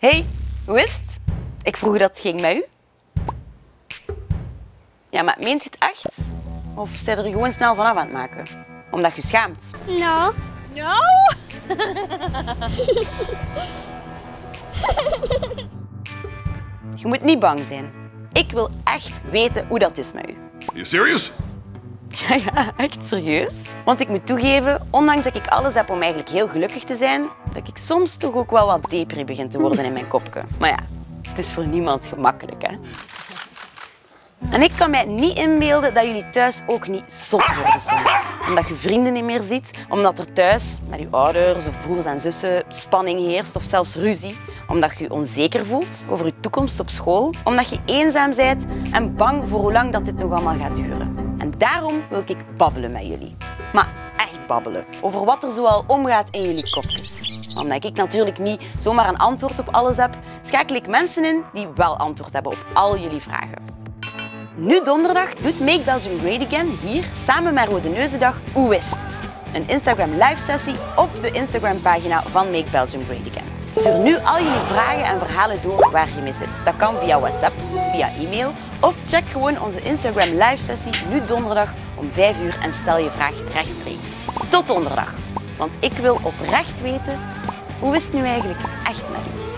Hey, hoe is het? Ik vroeg dat het ging met u. Ja, maar meent je het echt? Of zijn er gewoon snel vanaf aan het maken? Omdat je schaamt. Nou, No? Je moet niet bang zijn. Ik wil echt weten hoe dat is met u. You serious? Ja, echt serieus. Want ik moet toegeven, ondanks dat ik alles heb om eigenlijk heel gelukkig te zijn, dat ik soms toch ook wel wat depri begin te worden in mijn kopje. Maar ja, het is voor niemand gemakkelijk, hè. En ik kan mij niet inbeelden dat jullie thuis ook niet zot worden soms. Omdat je vrienden niet meer ziet, omdat er thuis met je ouders of broers en zussen spanning heerst of zelfs ruzie. Omdat je je onzeker voelt over je toekomst op school. Omdat je eenzaam bent en bang voor hoe lang dat dit nog allemaal gaat duren. En daarom wil ik babbelen met jullie. Maar echt babbelen. Over wat er zoal omgaat in jullie kopjes. Omdat ik natuurlijk niet zomaar een antwoord op alles heb, schakel ik mensen in die wel antwoord hebben op al jullie vragen. Nu donderdag doet Make Belgium Great Again hier samen met Rode Neuzendag Hoe is het? Een Instagram live sessie op de Instagram pagina van Make Belgium Great Again. Stuur nu al jullie vragen en verhalen door waar je mee zit. Dat kan via WhatsApp via e-mail. Of check gewoon onze Instagram live sessie nu donderdag om 5 uur en stel je vraag rechtstreeks. Tot donderdag. Want ik wil oprecht weten, hoe is het nu eigenlijk echt met u?